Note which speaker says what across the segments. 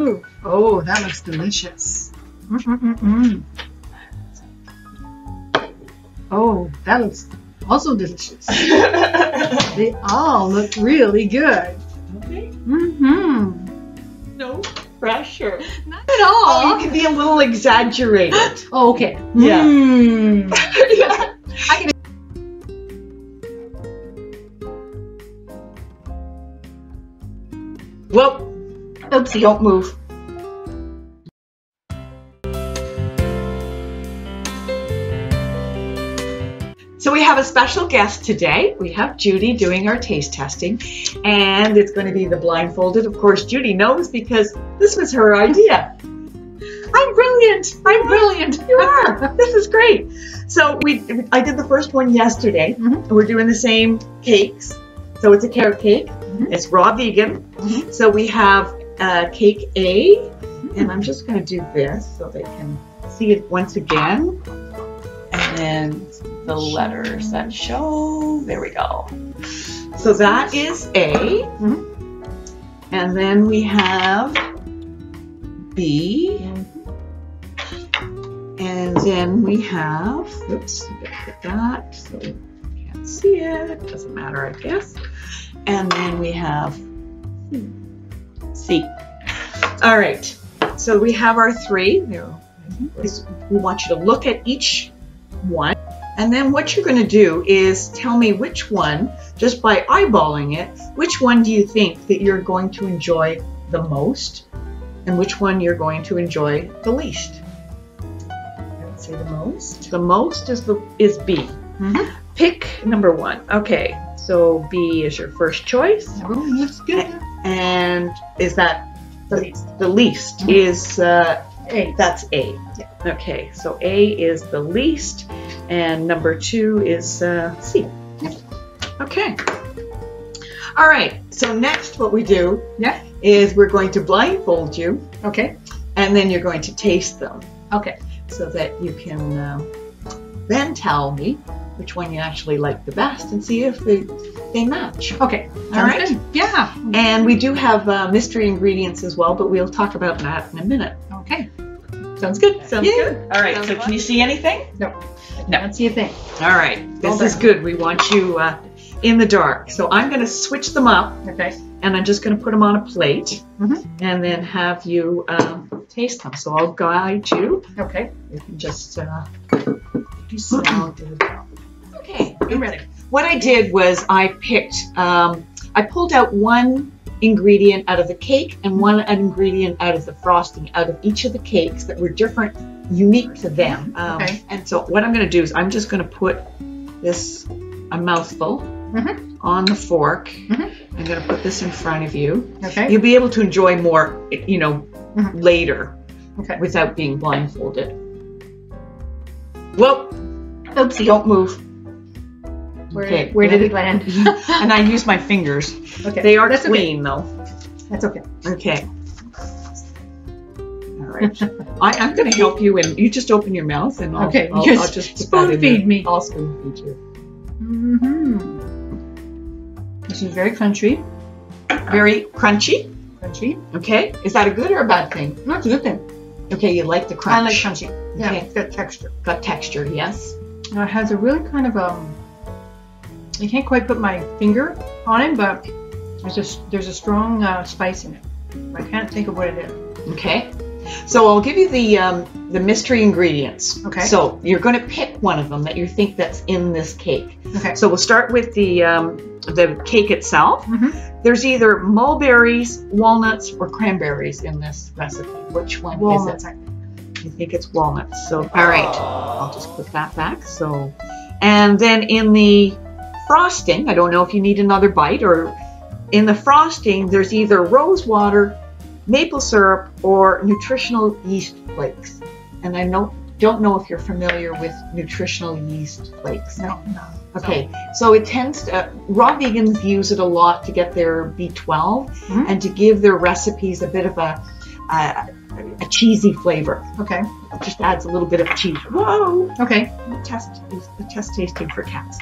Speaker 1: Ooh. Oh, that looks delicious. Mm-mm-mm-mm. Oh, that looks also delicious. they all look really good.
Speaker 2: Okay.
Speaker 1: Mm-hmm.
Speaker 2: No pressure.
Speaker 1: Not at all.
Speaker 2: Oh, you can be a little exaggerated.
Speaker 1: Oh, okay.
Speaker 2: Yeah.
Speaker 1: Mm.
Speaker 2: yeah.
Speaker 1: I can.
Speaker 2: Well, oopsie, don't move. So we have a special guest today. We have Judy doing our taste testing, and it's going to be the blindfolded. Of course, Judy knows because this was her idea. I'm brilliant. I'm brilliant. You are. this is great. So we, I did the first one yesterday.
Speaker 1: Mhm.
Speaker 2: We're doing the same cakes. So it's a carrot cake. It's raw vegan.
Speaker 1: Mhm.
Speaker 2: So we have uh, cake A, and I'm just going to do this so they can see it once again. And then the letters that show. There we go. So that is A. And then we have B. And then we have, oops, that so can't see it. Doesn't matter, I guess. And then we have C. All right. So we have our three. We want you to look at each one. And then what you're going to do is tell me which one, just by eyeballing it, which one do you think that you're going to enjoy the most and which one you're going to enjoy the least? I would say the most. The most is the is B.
Speaker 1: Mhm.
Speaker 2: Pick number one. Okay, so B is your first choice.
Speaker 1: Everyone looks good.
Speaker 2: And is that
Speaker 1: The least.
Speaker 2: the least
Speaker 1: Mhm.
Speaker 2: is uh,
Speaker 1: A.
Speaker 2: that's A.
Speaker 1: Yeah.
Speaker 2: Okay, so A is the least, and number two is uh, C. Okay. All right. So next, what we do
Speaker 1: Yeah.
Speaker 2: is we're going to blindfold you,
Speaker 1: Okay.
Speaker 2: and then you're going to taste them
Speaker 1: Okay.
Speaker 2: so that you can uh, then tell me which one you actually like the best and see if they, they match.
Speaker 1: Okay.
Speaker 2: All right.
Speaker 1: Good. Yeah.
Speaker 2: And we do have uh, mystery ingredients as well, but we'll talk about that in a minute.
Speaker 1: Okay.
Speaker 2: Sounds good. Sounds
Speaker 1: Yeah.
Speaker 2: good. All right.
Speaker 1: Sounds
Speaker 2: So
Speaker 1: fun.
Speaker 2: can you see anything?
Speaker 1: No.
Speaker 2: No.
Speaker 1: Let's see a thing.
Speaker 2: All right. This
Speaker 1: Well
Speaker 2: is good. We want you uh, in the dark. So I'm going to switch them up,
Speaker 1: Okay.
Speaker 2: and I'm just going to put them on a plate,
Speaker 1: Mhm.
Speaker 2: and then have you um, taste them. So I'll guide you.
Speaker 1: Okay.
Speaker 2: You can just uh, good. Okay.
Speaker 1: I'm ready.
Speaker 2: What I did was I picked. Um, I pulled out one ingredient out of the cake and one ingredient out of the frosting out of each of the cakes that were different, unique to them. Um,
Speaker 1: Okay.
Speaker 2: And so what I'm going to do is I'm just going to put this a mouthful
Speaker 1: Mhm.
Speaker 2: on the fork.
Speaker 1: Mhm.
Speaker 2: I'm going to put this in front of you.
Speaker 1: Okay.
Speaker 2: You'll be able to enjoy more, you know,
Speaker 1: Mhm.
Speaker 2: later
Speaker 1: Okay.
Speaker 2: without being blindfolded. Well,
Speaker 1: Oopsie.
Speaker 2: don't move.
Speaker 1: Where,
Speaker 2: Okay,
Speaker 1: where did it land?
Speaker 2: and I use my fingers.
Speaker 1: okay.
Speaker 2: They are
Speaker 1: That's okay.
Speaker 2: clean though.
Speaker 1: That's okay.
Speaker 2: Okay. All right. I, I'm going to help you, and you just open your mouth, and I'll,
Speaker 1: Okay,
Speaker 2: I'll,
Speaker 1: just
Speaker 2: I'll just
Speaker 1: spoon feed me.
Speaker 2: I'll spoon feed you.
Speaker 1: Mm-hmm. This is very crunchy.
Speaker 2: Very crunchy.
Speaker 1: Crunchy.
Speaker 2: Okay. Is that a good or a bad thing?
Speaker 1: That's a good thing.
Speaker 2: Okay, you like the crunch.
Speaker 1: I like crunchy. Yeah,
Speaker 2: Okay.
Speaker 1: it's got texture.
Speaker 2: Got texture, yes.
Speaker 1: Now it has a really kind of um. I can't quite put my finger on it, but there's a there's a strong uh, spice in it. I can't think of what it is.
Speaker 2: Okay. So I'll give you the um, the mystery ingredients.
Speaker 1: Okay.
Speaker 2: So you're going to pick one of them that you think that's in this cake.
Speaker 1: Okay.
Speaker 2: So we'll start with the um, the cake itself.
Speaker 1: Mhm.
Speaker 2: There's either mulberries, walnuts, or cranberries in this recipe. Which one
Speaker 1: Walnuts.
Speaker 2: is it? I think it's walnuts. So all right, I'll just put that back. So, and then in the frosting, I don't know if you need another bite or in the frosting, there's either rose water, maple syrup, or nutritional yeast flakes. And I know, don't know if you're familiar with nutritional yeast flakes.
Speaker 1: No, no.
Speaker 2: Okay, so it tends to, uh, raw vegans use it a lot to get their B12
Speaker 1: Mhm.
Speaker 2: and to give their recipes a bit of a, a, a cheesy flavor.
Speaker 1: Okay.
Speaker 2: It just adds a little bit of cheese. Whoa!
Speaker 1: Okay.
Speaker 2: Test, test tasting for cats.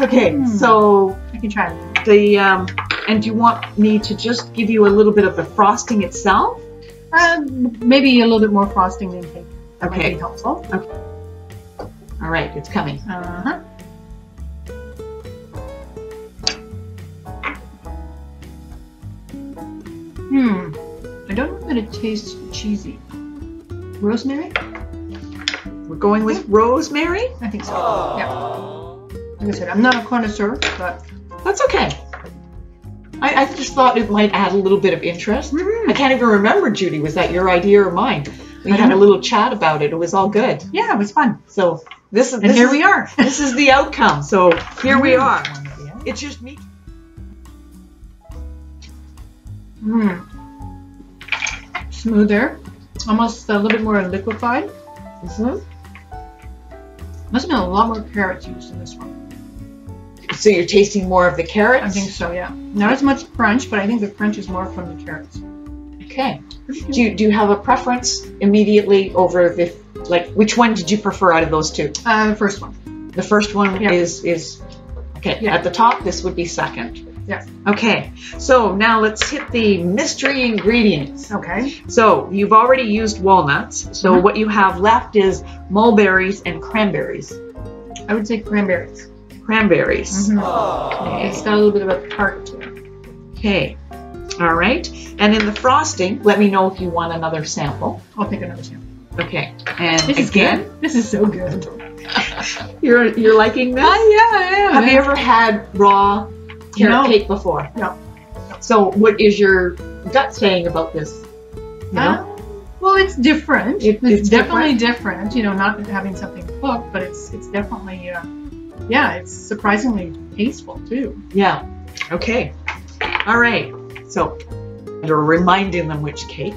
Speaker 2: Okay,
Speaker 1: Hmm.
Speaker 2: so
Speaker 1: I can try
Speaker 2: the, um, and do you want me to just give you a little bit of the frosting itself?
Speaker 1: Um, maybe a little bit more frosting than cake. That might
Speaker 2: Okay.
Speaker 1: be helpful.
Speaker 2: All right, it's coming.
Speaker 1: Uh huh. Hmm. I don't know that it tastes cheesy. Rosemary?
Speaker 2: We're going with rosemary.
Speaker 1: I think so. Yeah. Like I said, I'm not a connoisseur, but
Speaker 2: That's okay. I, I just thought it might add a little bit of interest.
Speaker 1: Mhm.
Speaker 2: I can't even remember, Judy. Was that your idea or mine? We had a little chat about it. It was all good.
Speaker 1: yeah, it was fun.
Speaker 2: So this is
Speaker 1: And
Speaker 2: this
Speaker 1: here
Speaker 2: is,
Speaker 1: we are.
Speaker 2: This is the outcome. So here we are. It's just me.
Speaker 1: Mm. Smoother, almost a little bit more liquefied.
Speaker 2: Mhm.
Speaker 1: Must have been a lot more carrots used in this one.
Speaker 2: So you're tasting more of the carrots.
Speaker 1: I think so, yeah. Not as much crunch, but I think the crunch is more from the carrots.
Speaker 2: Okay. Do you, do you have a preference immediately over the like? Which one did you prefer out of those two?
Speaker 1: Uh, the first one.
Speaker 2: The first one
Speaker 1: Yeah.
Speaker 2: is is okay.
Speaker 1: Yeah.
Speaker 2: At the top, this would be second.
Speaker 1: Yeah.
Speaker 2: Okay. So now let's hit the mystery ingredients.
Speaker 1: Okay.
Speaker 2: So you've already used walnuts. So
Speaker 1: Mhm.
Speaker 2: what you have left is mulberries and cranberries.
Speaker 1: I would say cranberries.
Speaker 2: Cranberries.
Speaker 1: Mhm. It's got a little bit of a tart to it.
Speaker 2: Okay. All right. And in the frosting, let me know if you want another sample.
Speaker 1: I'll take another sample.
Speaker 2: Okay. And
Speaker 1: This is
Speaker 2: again,
Speaker 1: good. This is so good.
Speaker 2: you're you're liking this?
Speaker 1: Oh, yeah, I am.
Speaker 2: Have you ever had raw carrot
Speaker 1: No.
Speaker 2: cake before?
Speaker 1: No.
Speaker 2: So what is your gut saying about this? You know?
Speaker 1: Uh, well, it's different.
Speaker 2: It-
Speaker 1: it's,
Speaker 2: it's
Speaker 1: definitely different. You know, not having something cooked, but it's it's definitely uh, yeah, it's surprisingly tasteful too.
Speaker 2: Yeah. Okay. All right. So you're reminding them which cake.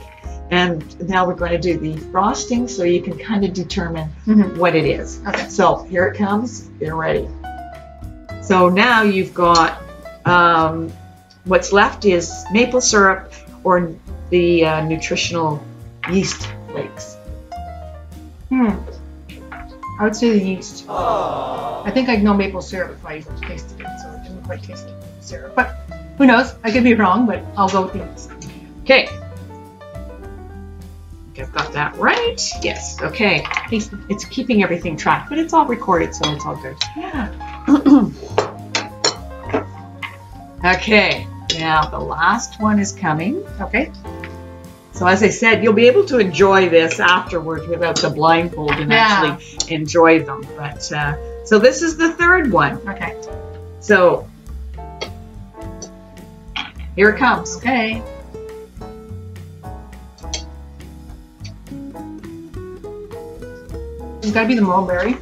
Speaker 2: And now we're going to do the frosting so you can kind of determine
Speaker 1: Mhm.
Speaker 2: what it is.
Speaker 1: Okay.
Speaker 2: So here it comes. Get ready. So now you've got um, what's left is maple syrup or the uh, nutritional yeast flakes.
Speaker 1: Hmm. I would say the yeast. I think I'd know maple syrup if I tasted it, so it didn't quite taste like maple syrup. But who knows? I could be wrong, but I'll go with the yeast.
Speaker 2: Okay. think I've got that right. Yes. Okay. It's keeping everything tracked, but it's all recorded, so it's all good.
Speaker 1: Yeah.
Speaker 2: okay. Now the last one is coming.
Speaker 1: Okay.
Speaker 2: So as I said, you'll be able to enjoy this afterwards without the blindfold and
Speaker 1: Yeah.
Speaker 2: actually enjoy them. But uh, so this is the third one.
Speaker 1: Okay.
Speaker 2: So here it comes.
Speaker 1: Okay. It's gotta be the mulberry.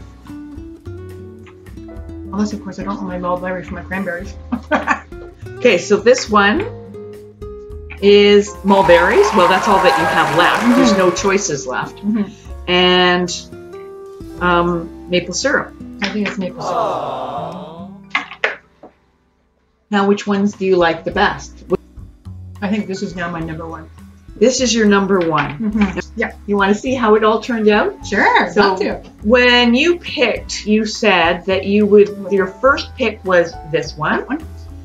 Speaker 1: Unless, of course, I don't want my mulberry for my cranberries.
Speaker 2: Okay, so this one is mulberries. Well, that's all that you have left. There's no choices left.
Speaker 1: Mhm.
Speaker 2: And um, maple syrup.
Speaker 1: I think it's maple syrup.
Speaker 2: Now, which ones do you like the best?
Speaker 1: I think this is now my number one.
Speaker 2: This is your number one.
Speaker 1: Mm-hmm. Yeah.
Speaker 2: You want to see how it all turned out?
Speaker 1: Sure.
Speaker 2: So-
Speaker 1: love to.
Speaker 2: When you picked, you said that you would, your first pick was this one.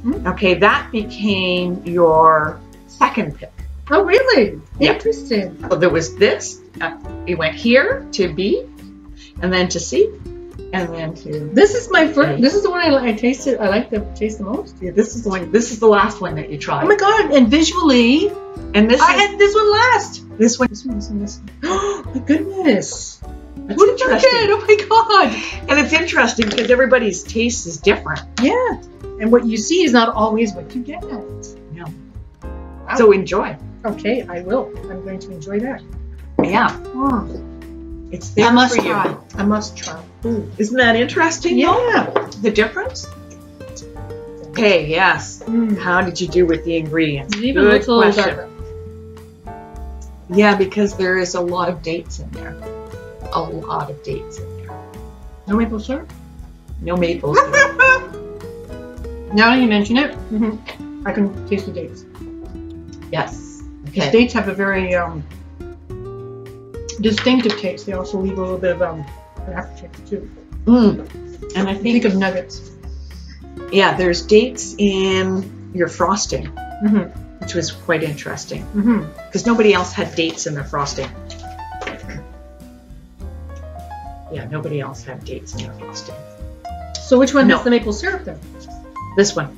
Speaker 1: Mhm.
Speaker 2: Okay, that became your second pick.
Speaker 1: Oh, really?
Speaker 2: Yeah.
Speaker 1: Interesting.
Speaker 2: So there was this, uh, it went here to B, and then to C, and then to.
Speaker 1: This is my first.
Speaker 2: Okay.
Speaker 1: This is the one I, I tasted. I like the taste the most.
Speaker 2: Yeah, this is the one. This is the last one that you tried.
Speaker 1: Oh my god! And visually,
Speaker 2: and this
Speaker 1: I
Speaker 2: is
Speaker 1: had this one last.
Speaker 2: this one.
Speaker 1: This one, this one, this one. Oh my goodness!
Speaker 2: That's
Speaker 1: What did you get? Oh my god!
Speaker 2: And it's interesting because everybody's taste is different.
Speaker 1: Yeah. And what you see is not always what you get. Wow.
Speaker 2: So enjoy.
Speaker 1: Okay, I will. I'm going to enjoy that.
Speaker 2: Yeah,
Speaker 1: Mm.
Speaker 2: it's there
Speaker 1: I must
Speaker 2: for you.
Speaker 1: try. I must try. Ooh.
Speaker 2: Isn't that interesting? though?
Speaker 1: Yeah.
Speaker 2: The difference. Okay. Yes.
Speaker 1: Mm.
Speaker 2: How did you do with the ingredients?
Speaker 1: It's even a
Speaker 2: Good
Speaker 1: little
Speaker 2: question.
Speaker 1: darker.
Speaker 2: Yeah, because there is a lot of dates in there. A lot of dates in there.
Speaker 1: No maple syrup.
Speaker 2: No maple syrup.
Speaker 1: Now that you mention it, mhm, I can taste the dates.
Speaker 2: Yes. Okay.
Speaker 1: dates have a very um, distinctive taste. They also leave a little bit of um, an aftertaste too.
Speaker 2: Mm. And I
Speaker 1: Think
Speaker 2: think,
Speaker 1: of nuggets.
Speaker 2: yeah, there's dates in your frosting.
Speaker 1: Mm-hmm.
Speaker 2: which was quite interesting
Speaker 1: Mm-hmm.
Speaker 2: because nobody else had dates in their frosting. Yeah, nobody else had dates in their frosting.
Speaker 1: So which one
Speaker 2: No.
Speaker 1: has the maple syrup then?
Speaker 2: This one.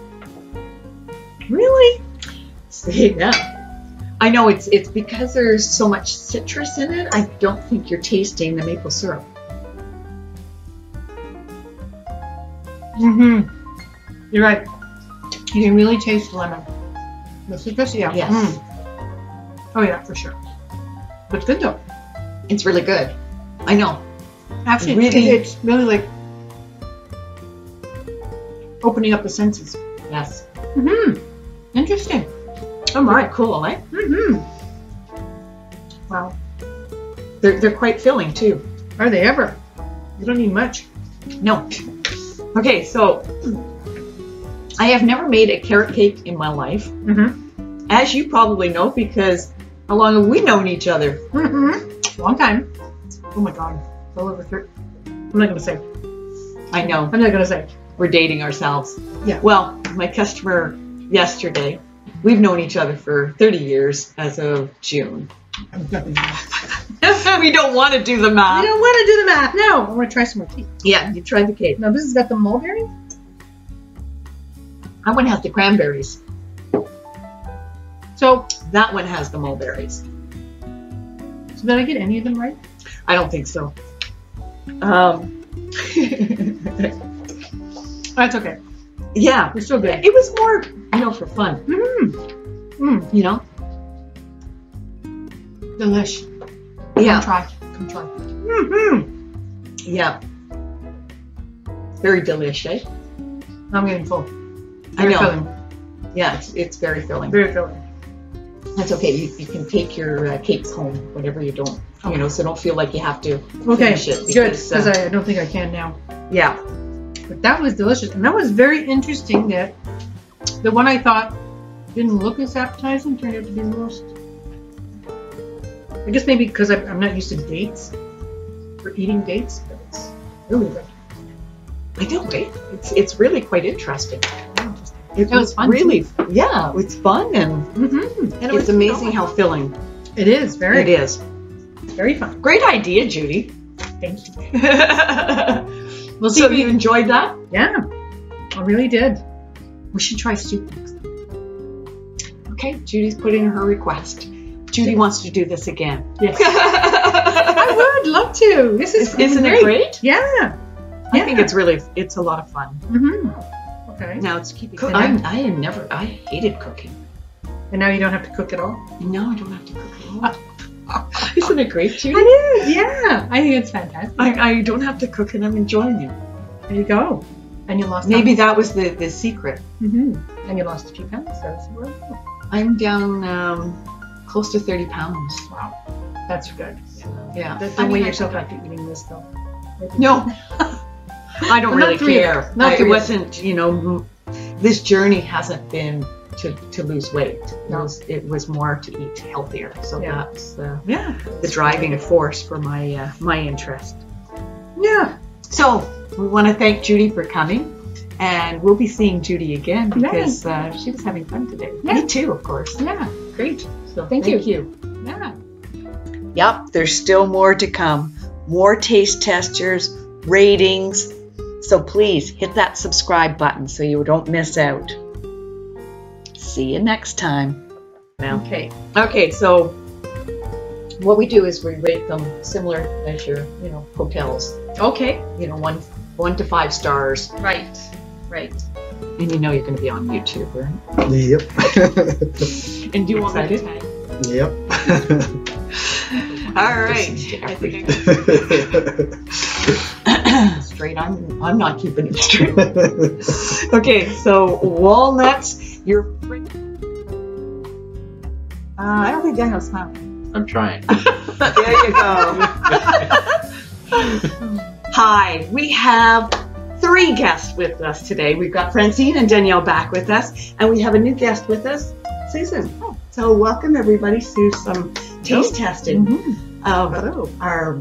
Speaker 1: Really?
Speaker 2: Yeah. I know it's it's because there's so much citrus in it. I don't think you're tasting the maple syrup.
Speaker 1: Mm-hmm. You're right. You can really taste the lemon. The citrus, yeah.
Speaker 2: Yes.
Speaker 1: Mm. Oh yeah, for sure. But it's good though.
Speaker 2: It's really good. I know.
Speaker 1: Actually,
Speaker 2: Really-
Speaker 1: it's really like opening up the senses.
Speaker 2: Yes.
Speaker 1: Mm-hmm. Interesting.
Speaker 2: Oh my, cool, eh?
Speaker 1: Mm-hmm. Wow.
Speaker 2: They're they're quite filling too.
Speaker 1: Are they ever? You don't need much.
Speaker 2: No. Okay, so I have never made a carrot cake in my life,
Speaker 1: Mm-hmm.
Speaker 2: as you probably know, because how long have we known each other?
Speaker 1: Mm-hmm. Long time. Oh my god. Well over thirty. I'm not gonna say.
Speaker 2: I know
Speaker 1: I'm not gonna say.
Speaker 2: we're dating ourselves.
Speaker 1: Yeah.
Speaker 2: Well, my customer yesterday, we've known each other for 30 years as of June.
Speaker 1: I'm not gonna
Speaker 2: we don't want to do the math.
Speaker 1: don't want to do the math. No, I want to try some more tea.
Speaker 2: Yeah, you tried the cake.
Speaker 1: Now this has got the mulberry.
Speaker 2: That one has the cranberries.
Speaker 1: So,
Speaker 2: That one has the mulberries.
Speaker 1: so did I get any of them right?
Speaker 2: I don't think so. Um,
Speaker 1: That's okay.
Speaker 2: Yeah,
Speaker 1: We're so good.
Speaker 2: it was more, you know, for fun.
Speaker 1: Mm-hmm. Mm.
Speaker 2: You know?
Speaker 1: Delish.
Speaker 2: Yeah,
Speaker 1: Come try. Come try. Mm-hmm.
Speaker 2: yeah. Very delicious. eh?
Speaker 1: I'm getting full.
Speaker 2: I
Speaker 1: Very
Speaker 2: know.
Speaker 1: filling.
Speaker 2: Yeah, it's, it's very filling.
Speaker 1: Very filling.
Speaker 2: That's okay. You, you can take your uh, cakes home whenever you don't, you know, so don't feel like you have to
Speaker 1: Okay.
Speaker 2: finish it.
Speaker 1: Good.
Speaker 2: because, uh,
Speaker 1: I, I don't think I can now.
Speaker 2: yeah,
Speaker 1: But that was delicious, and that was very interesting. That the one I thought didn't look as appetizing turned out to be the most. I guess maybe because I'm not used to dates or eating dates, but it's really good.
Speaker 2: I know, right? It's it's really quite interesting. It
Speaker 1: was fun,
Speaker 2: really, yeah, it's fun and
Speaker 1: Mm-hmm. And it
Speaker 2: it's
Speaker 1: was
Speaker 2: amazing how filling
Speaker 1: it is. Very,
Speaker 2: it is.
Speaker 1: very fun.
Speaker 2: Great idea, Judy.
Speaker 1: Thank you.
Speaker 2: so
Speaker 1: We'll see if
Speaker 2: you enjoyed that?
Speaker 1: yeah, I really did. We should try soup next.
Speaker 2: Okay, Judy's put in her request. Judy wants to do this again.
Speaker 1: Yes. I would love to. This is
Speaker 2: Isn't it great?
Speaker 1: Yeah.
Speaker 2: I think it's really it's a lot of fun.
Speaker 1: Mm-hmm. Okay.
Speaker 2: Now it's keeping.
Speaker 1: Cook-
Speaker 2: I I had never I hated cooking.
Speaker 1: And now you don't have to cook at all.
Speaker 2: No, I don't have to cook at all. Isn't it great, Judy?
Speaker 1: It is. Yeah. I think it's fantastic.
Speaker 2: I, I don't have to cook and I'm enjoying it.
Speaker 1: There you go. And you lost
Speaker 2: Maybe that was the, the secret.
Speaker 1: Mm-hmm. And you lost a few pounds. So
Speaker 2: I'm down um, close to 30 pounds.
Speaker 1: wow. That's good.
Speaker 2: Yeah.
Speaker 1: Don't
Speaker 2: I
Speaker 1: weigh
Speaker 2: mean,
Speaker 1: yourself after eating this though.
Speaker 2: No, I don't
Speaker 1: Well,
Speaker 2: really care.
Speaker 1: Not
Speaker 2: I- it
Speaker 1: three of us.
Speaker 2: wasn't, you know, this journey hasn't been to, to lose weight. It was, it was more to eat healthier. So
Speaker 1: Yeah.
Speaker 2: that's uh,
Speaker 1: Yeah.
Speaker 2: the driving force for my uh, my interest.
Speaker 1: Yeah.
Speaker 2: So we want to thank Judy for coming. And we'll be seeing Judy again because uh, she was having fun today.
Speaker 1: Yeah.
Speaker 2: Me too, of course.
Speaker 1: Yeah. Great.
Speaker 2: So
Speaker 1: Thank you.
Speaker 2: thank
Speaker 1: you.
Speaker 2: you.
Speaker 1: Yeah.
Speaker 2: Yep, there's still more to come. More taste testers, ratings. So please hit that subscribe button so you don't miss out. See you next time. Now.
Speaker 1: Okay.
Speaker 2: Okay, so what we do is we rate them similar as your, you know, hotels.
Speaker 1: Okay.
Speaker 2: You know, one one to five stars,
Speaker 1: Right. Right.
Speaker 2: and you know you're going to be on YouTube, right?
Speaker 3: Yep.
Speaker 2: And do you want me to?
Speaker 3: Yep.
Speaker 2: All right. I think I straight. I'm I'm not keeping it straight. Okay, so walnuts, your. Uh, I don't think Daniel's time.
Speaker 3: I'm trying.
Speaker 2: There you go. Hi, we have three guests with us today. We've got Francine and Danielle back with us, and we have a new guest with us, Susan. So welcome everybody to some taste testing of
Speaker 1: Oh.
Speaker 2: our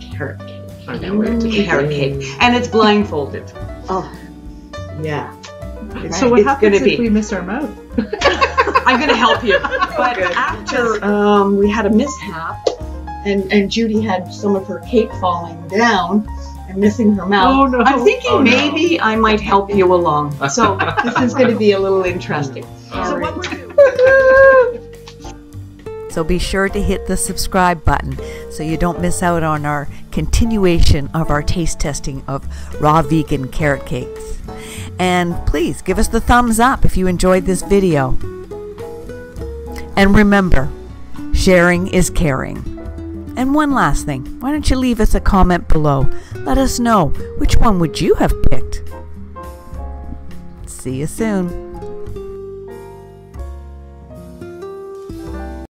Speaker 2: carrot cake.
Speaker 3: I know where to
Speaker 2: Carrot cake, and it's blindfolded. Oh, yeah.
Speaker 1: So what
Speaker 2: It's
Speaker 1: happens
Speaker 2: gonna
Speaker 1: if
Speaker 2: be-
Speaker 1: we miss our mouth? I'm going to help you. But after um, we had a mishap, and and Judy had some of her cake falling down and missing her mouth.
Speaker 4: Oh, no.
Speaker 1: I'm thinking
Speaker 5: Oh, no.
Speaker 1: maybe I might help you along. So this is going to be a little interesting. So what we're doing.
Speaker 2: So be sure to hit the subscribe button so you don't miss out on our continuation of our taste testing of raw vegan carrot cakes. And please give us the thumbs up if you enjoyed this video. And remember, sharing is caring. And one last thing, why don't you leave us a comment below? Let us know which one would you have picked. See you soon.